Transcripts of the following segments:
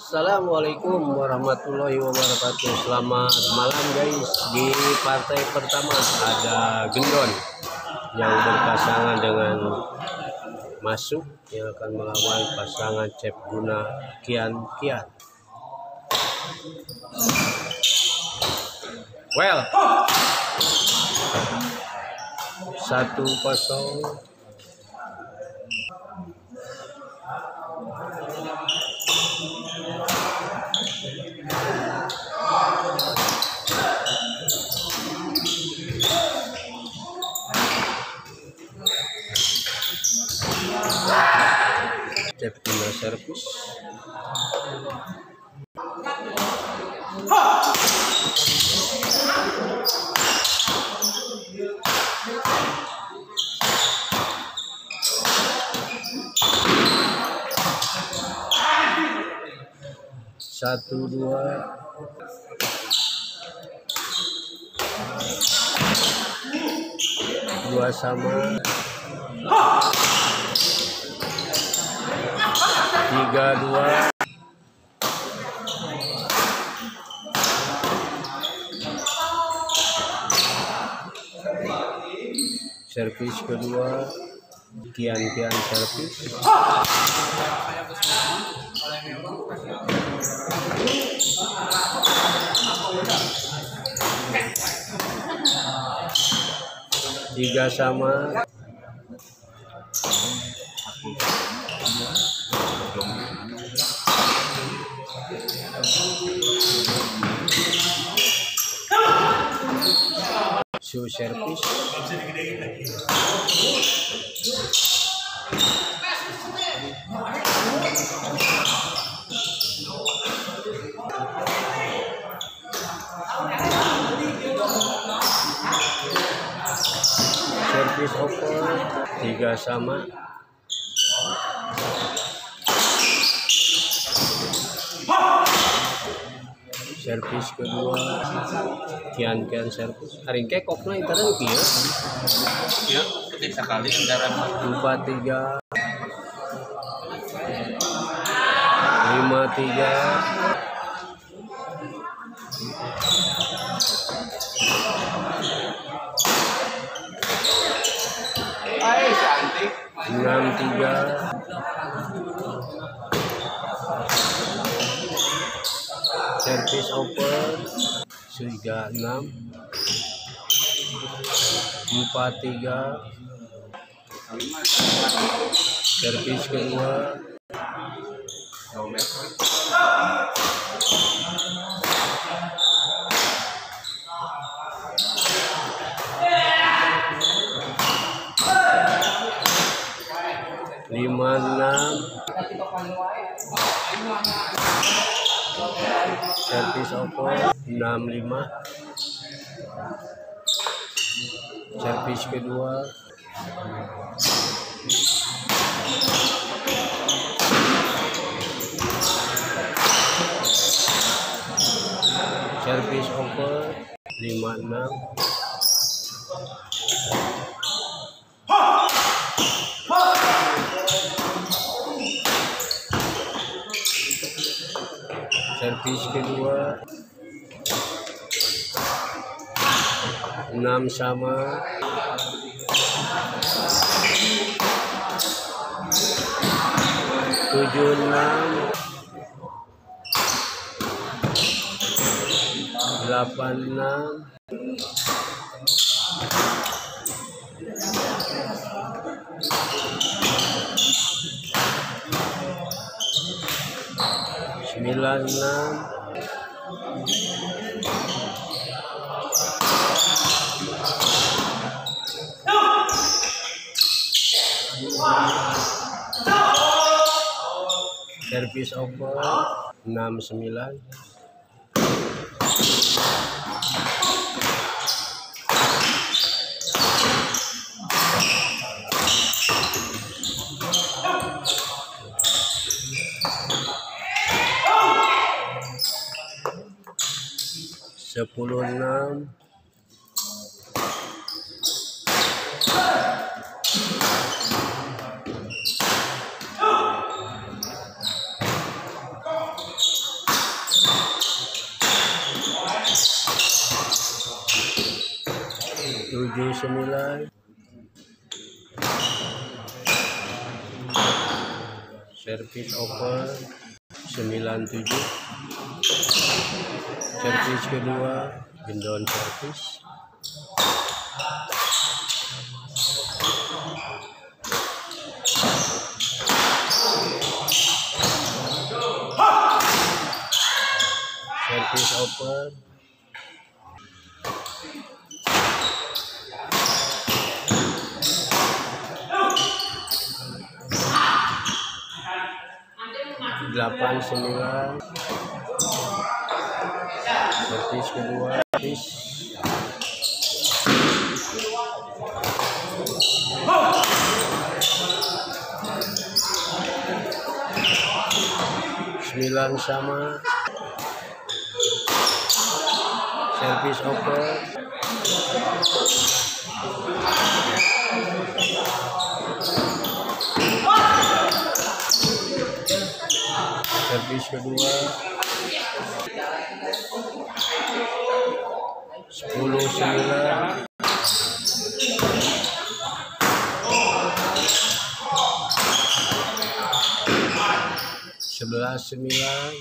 Assalamualaikum warahmatullahi wabarakatuh. Selamat malam guys. Di partai pertama ada Gendon Yang berpasangan dengan Masuk Yang akan melawan pasangan Cep Guna Kian Kian. Well. Satu kosong Cep Servis satu dua. Dua sama tiga dua. Servis kedua. Kian kian servis. Tiga sama show service service over tiga sama servis kedua. Kian kian servis. Hari ini kokna itu kan kia ya. Ketik sekali kendaraan. Empat tiga. Lima tiga. Hai cantik. Enam tiga servis open. Enam. Empat tiga. Servis kedua. Lima enam servis Oppo 65 servis kedua. Servis Oppo 56 piece kedua enam sama. Tujuh enam. Delapan enam. 96 Service over 69 sepuluh enam tujuh sembilan. Service over sembilan tujuh servis kedua gendon servis servis open. Delapan sembilan servis kedua servis sembilan sama. Servis open servis kedua sepuluh sembilan. Sebelas sembilan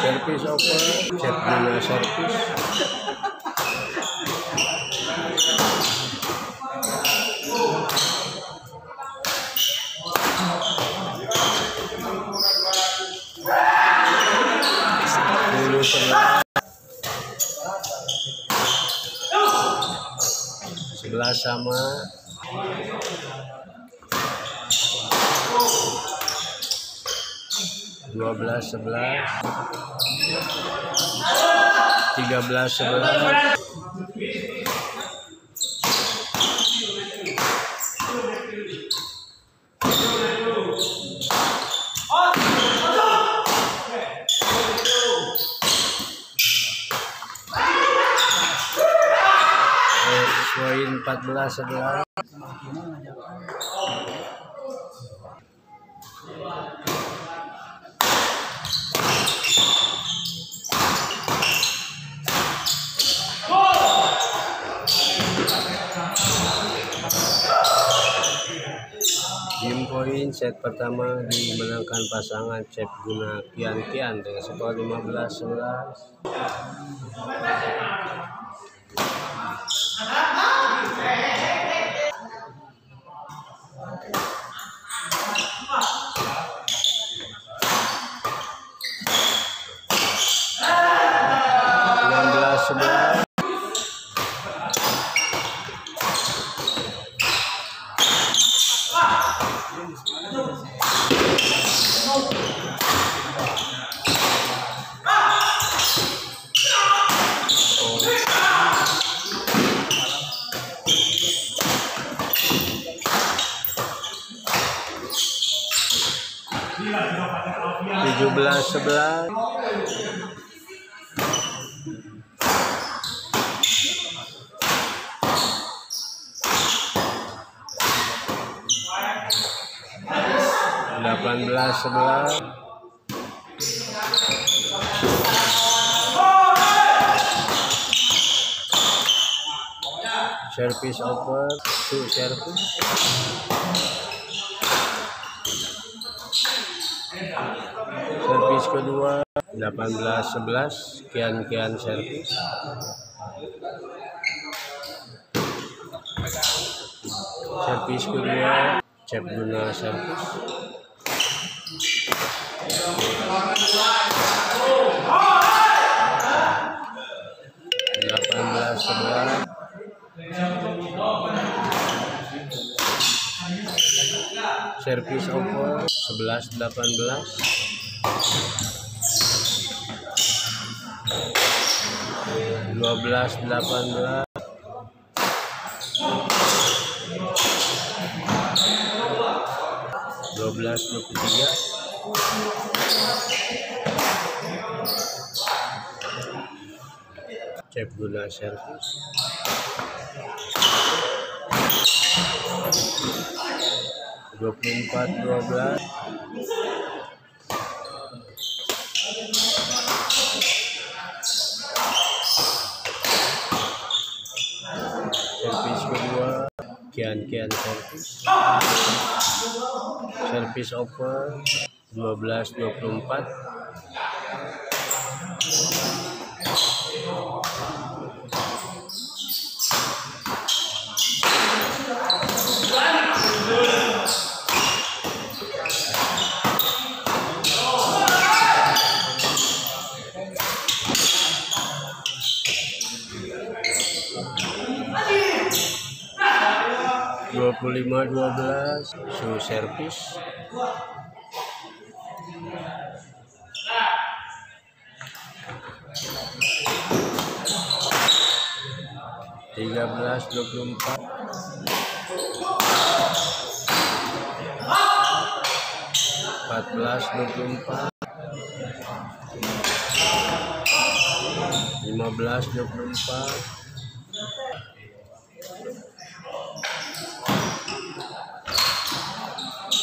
servis open cek dulu servis sebelas sama dua belas sebelas. Tiga belas sebelas poin empat belas sebelas Game poin set pertama dimenangkan pasangan Cep Guna Kian Kian dengan skor 15 Shabbat. Sebelas. Delapan belas sebelas servis open. To servis servis kedua 18 11 kian kian servis. Servis kedua cep guna servis. delapan belas sebelas. Servis over sebelas delapan belas dua belas delapan belas dua belas dua puluh tiga. Cek guna servis. dua puluh empat dua belas kian kian servis. Servis over 15 24 25 12 su servis. tiga belas dua puluh empat. empat belas dua puluh empat. lima belas dua puluh empat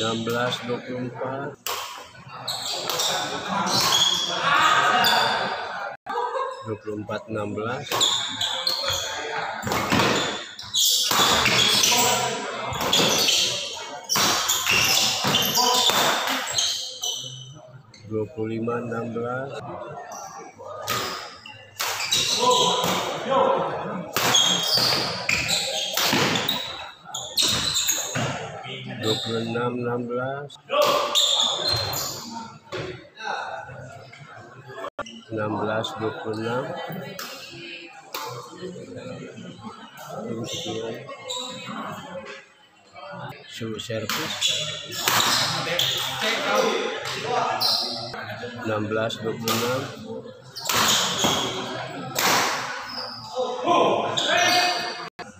16 24 24 16 25 16 26 16 16 26 show service 16 26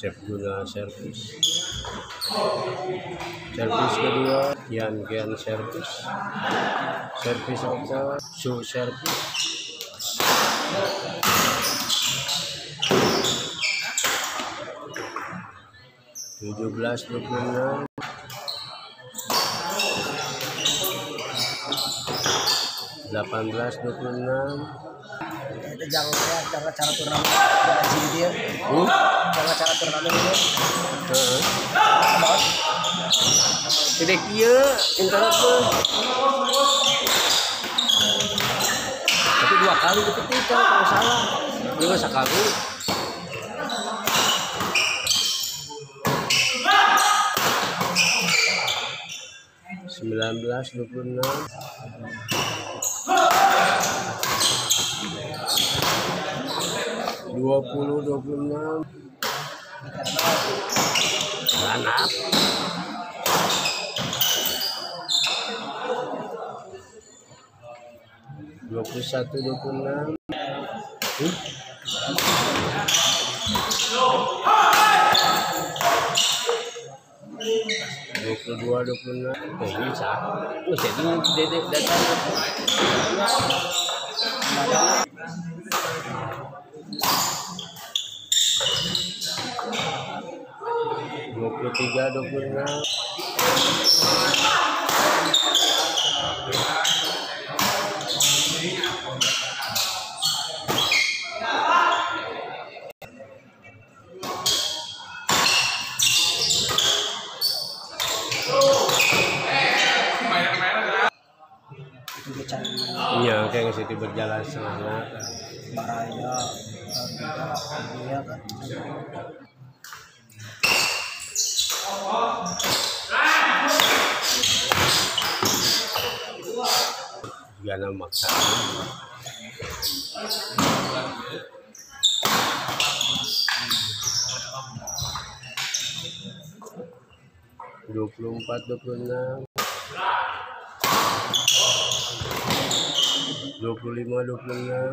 cep guna service servis kedua kian kian servis. Servis apa? Su servis. Tujuh belas dua puluh enam. Delapan belas dua puluh enam itu jangan ya jangan cara turnamen gaji dia hmm? jangan cara turnamen itu Heeh. bos Tidak iya internet tuh. Tapi dua kali ketik kalau salah. Juga sekali. Sembilan belas dua puluh enam. Dua puluh dua puluh enam. Anak. dua puluh satu dua puluh enam dua puluh dua dua puluh enam bisa jadi dedek datang dua puluh tiga dua puluh enam itu dia cari iya situ berjalan semangat baraya dia kan Gana maksa dua puluh empat dua puluh enam dua puluh lima dua puluh enam.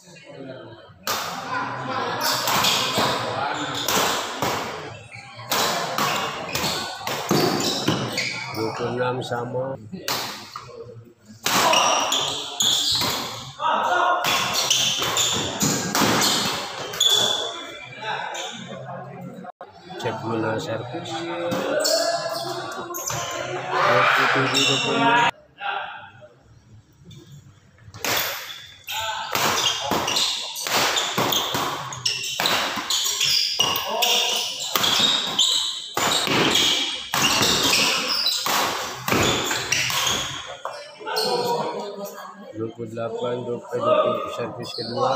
Dua puluh enam sama. Cek guna servis. Dua puluh tujuh dua puluh enam 28 20 servis kedua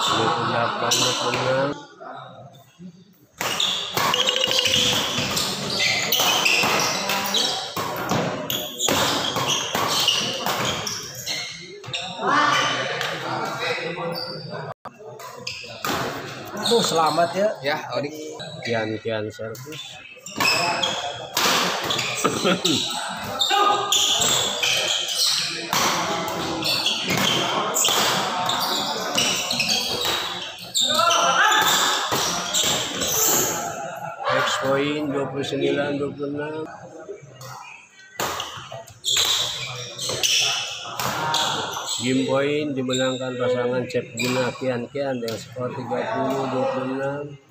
dua puluh delapan dua puluh enam Selamat ya. Ya, Odi. kian kian servis X point 29 26 Game point dimenangkan pasangan Cep Guna Kian Kian dengan skor 30 26